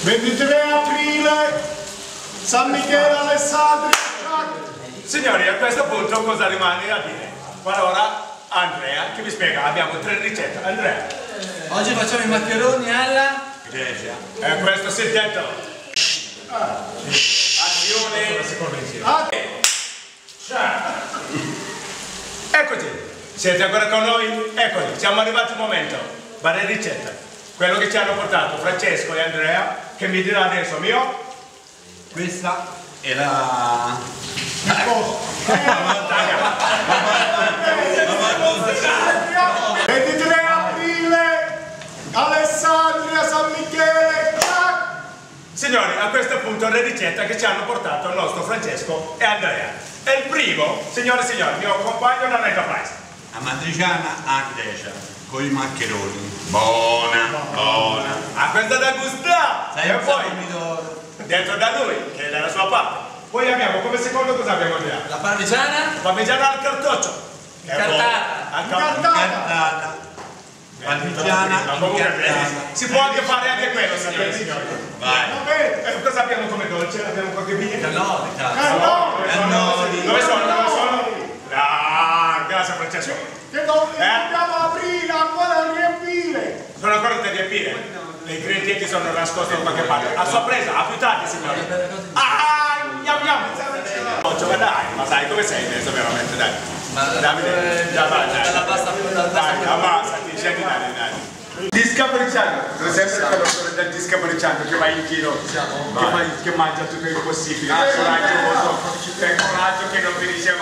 23 aprile, San Michele Alessandria. Signori, a questo punto cosa rimane da dire? Ma ora Andrea che vi spiega, abbiamo tre ricette. Andrea. Oggi facciamo i maccheroni alla Grecia. E questo si è detto. Azione. Ah, Eccoci, siete ancora con noi? Eccoli, siamo arrivati al momento. Varie ricette. Quello che ci hanno portato Francesco e Andrea, che mi dirà adesso mio. questa è la Taglia. 23 aprile, Alessandria, San Michele. Signori, a questo punto le ricette che ci hanno portato il nostro Francesco e Andrea. E il primo, signore e signori, mio compagno non è capace. La matriciana a Grecia con i maccheroni. A questa da gustare! E poi, dentro da lui, che è dalla sua parte. Poi abbiamo come secondo cosa abbiamo Andrea? La parmigiana Parmigiana al cartoccio. Incartata. Incartata. Incartata. Parmigiana. Si può anche fare anche quello, signore e signori. Vai. E cosa abbiamo come dolce? Abbiamo qualche biglietto? cannoli cazzo Cannoli. Cannoli. Dove sono? Dove sono? Ah, grazie Francesco. Che non Eh? dobbiamo aprire, ancora riempire. Sono ancora da riempire. Le ingredienti sono nascosti in qualche parte. A sorpresa, a più tardi signori. Ah, gnam gnam. Occhio, ma dai, ma sai come sei adesso veramente, dai. Ma Davide, già vai, dai. Dai, ammazzati, scendi, dai, dai. Discapricciando, sei sempre quello del discapricciando che va in giro, che, fa- che mangia tutto il possibile, che coraggioso, che coraggio che non finisce!